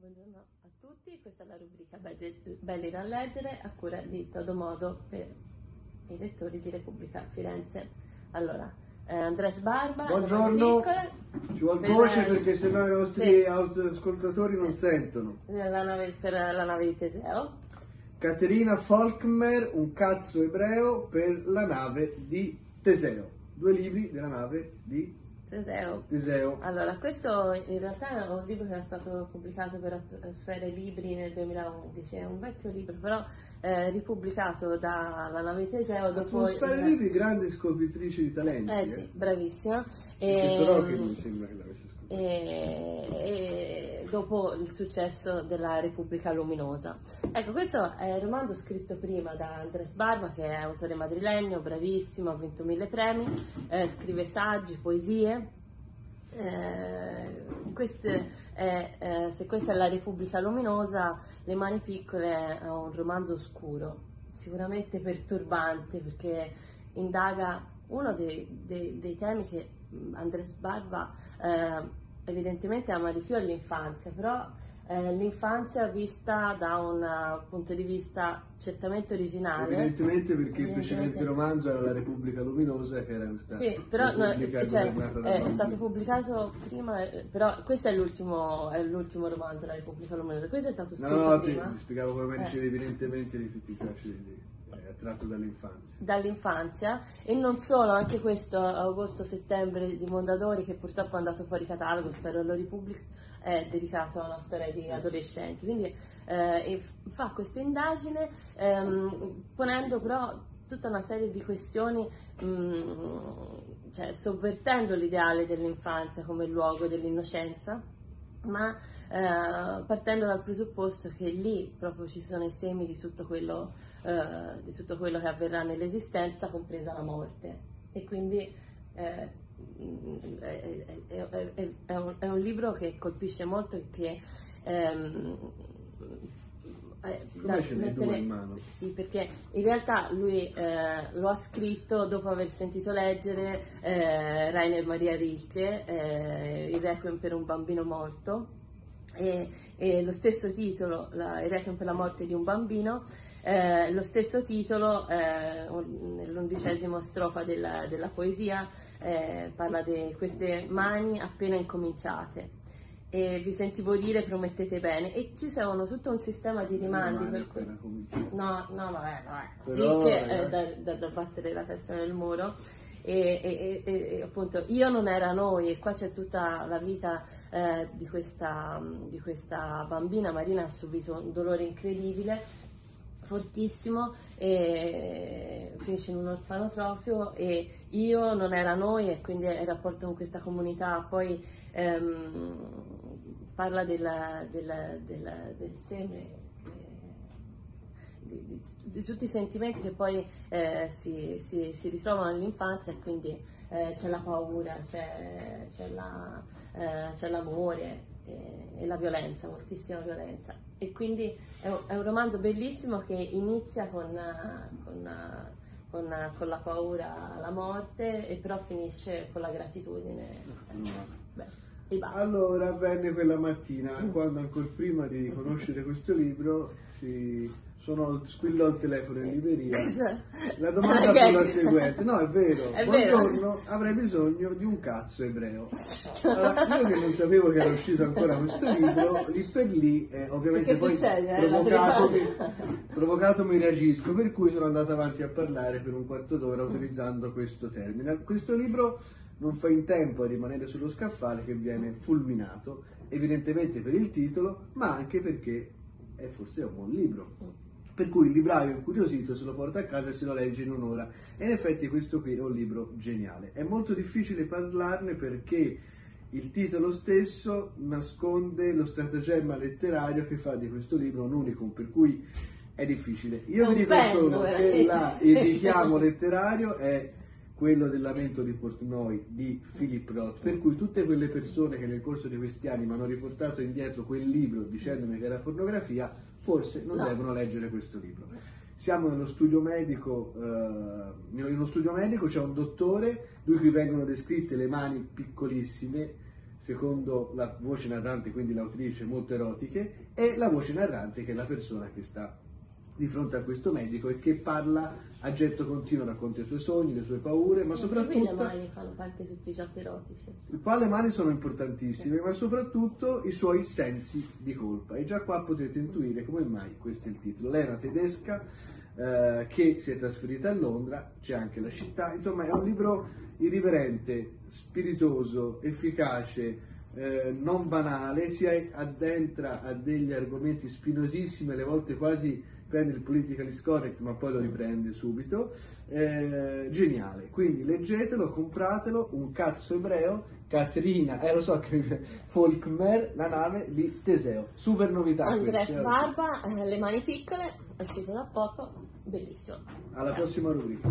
Buongiorno a tutti, questa è la rubrica Belli, da leggere a cura di Todo Modo per i lettori di Repubblica Firenze. Allora, eh, Andres Barba, Buongiorno, ci vuole voce perché sennò i nostri Sì. ascoltatori non sentono. la nave, per la nave di Teseo. Caterina Folkmer, un cazzo ebreo per la nave di Teseo. Due libri della nave di Teseo. Teseo. Allora, questo in realtà è un libro che era stato pubblicato per Atmosfere Libri nel 2011, è un vecchio libro, però eh, ripubblicato dalla nave Teseo dopo... Atmosfere il- Libri, grande scopritrice di talenti. Eh sì, bravissima. E, Questo no che non sembra che l'avesse scoperto. e- e dopo il successo della Repubblica Luminosa. Ecco, questo è il romanzo scritto prima da Andres Barba, che è autore madrilegno, bravissimo, ha vinto mille premi, eh, scrive saggi, poesie. Eh, è, eh, se questa è la Repubblica Luminosa, Le mani piccole è un romanzo oscuro, sicuramente perturbante perché indaga uno dei, dei- dei temi che Andres Barba eh, evidentemente ama di più è l'infanzia, però eh, l'infanzia vista da un eh, punto di vista certamente originale. Evidentemente perché il precedente romanzo era La Repubblica Luminosa, che era questa Sì, però no, cioè, eh, è bambini. stato pubblicato prima, eh, però questo è l'ultimo, è l'ultimo romanzo della Repubblica Luminosa, questo è stato No, scritto no, ti, prima. ti spiegavo come Eh. dicevi, evidentemente di tutti i piace è attratto dall'infanzia. dall'infanzia e non solo, anche questo agosto-settembre di Mondadori che purtroppo è andato fuori catalogo, spero lo ripubblichi, è dedicato a una storia di adolescenti. Quindi eh, fa questa indagine ehm, ponendo però tutta una serie di questioni, mh, cioè sovvertendo l'ideale dell'infanzia come luogo dell'innocenza ma eh, partendo dal presupposto che lì proprio ci sono i semi di tutto quello, eh, di tutto quello che avverrà nell'esistenza, compresa la morte. E quindi eh, è- è- è un, è un libro che colpisce molto e che ehm, eh, da ce due in mano? sì, perché in realtà lui eh, lo ha scritto dopo aver sentito leggere eh, Rainer Maria Rilke, eh, Il Requiem per un bambino morto, e, e lo stesso titolo, la, Il Requiem per la morte di un bambino, eh, lo stesso titolo eh, un- nell'undicesima strofa della, della poesia eh, parla di queste mani appena incominciate. E vi sentivo dire promettete bene e ci sono tutto un sistema di rimandi per cui. No, no, vabbè, vabbè. Però, Ricche, eh. eh, da, da- da battere la testa nel muro. E, e- e- e, appunto io non era noi e qua c'è tutta la vita eh, di, questa, di questa bambina Marina ha subito un dolore incredibile fortissimo e finisce in un orfanotrofio e io non era noi e quindi il rapporto con questa comunità. Poi ehm, parla della- della- della- del seme di, di- di tutti i sentimenti che poi eh, si, si- si ritrovano nell'infanzia e quindi eh, c'è la paura, c'è, c'è la- eh, c'è l'amore e la violenza, moltissima violenza. E quindi è un, è un romanzo bellissimo che inizia con, con, con, con la paura, la morte e però finisce con la gratitudine. Beh. Allora avvenne quella mattina, Mm. quando ancora prima di conoscere questo libro si suonò, squillò il telefono in libreria. La domanda fu la seguente, no è vero, È vero. buongiorno, avrei bisogno di un cazzo ebreo. Allora, io che non sapevo che era uscito ancora questo libro, lì per lì, eh, ovviamente poi succede, eh, provocatomi, provocatomi reagisco, per cui sono andato avanti a parlare per un quarto d'ora utilizzando questo termine. Questo libro non fa in tempo a rimanere sullo scaffale che viene fulminato, evidentemente per il titolo, ma anche perché è forse un buon libro. Per cui il libraio incuriosito se lo porta a casa e se lo legge in un'ora. E in effetti questo qui è un libro geniale. È molto difficile parlarne perché il titolo stesso nasconde lo stratagemma letterario che fa di questo libro un unicum, per cui è difficile. Io vi dico solo che veramente. la- il richiamo letterario è quello del lamento di Portnoy di Philip Roth, per cui tutte quelle persone che nel corso di questi anni mi hanno riportato indietro quel libro dicendomi che era pornografia, forse non No. devono leggere questo libro. Siamo nello studio medico, eh, nello studio medico c'è un dottore, lui qui vengono descritte le mani piccolissime, secondo la voce narrante, quindi l'autrice, molto erotiche, e la voce narrante che è la persona che sta di fronte a questo medico e che parla a getto continuo, racconta i suoi sogni, le sue paure, ma soprattutto... le mani fanno parte di tutti i giochi erotici. Qua le mani sono importantissime, ma soprattutto i suoi sensi di colpa. E già qua potete intuire come mai questo è il titolo. Lei è una tedesca eh, che si è trasferita a Londra, c'è anche la città, insomma è un libro irriverente, spiritoso, efficace, eh, non banale, si addentra a degli argomenti spinosissimi, alle volte quasi prende il politically correct ma poi lo riprende subito, eh, geniale, quindi leggetelo, compratelo, un cazzo ebreo, Caterina, eh lo so che Folkmer, la nave di Teseo, super novità Andres queste, Barba, eh, Le mani piccole, uscito da poco, bellissimo. alla prossima rubrica.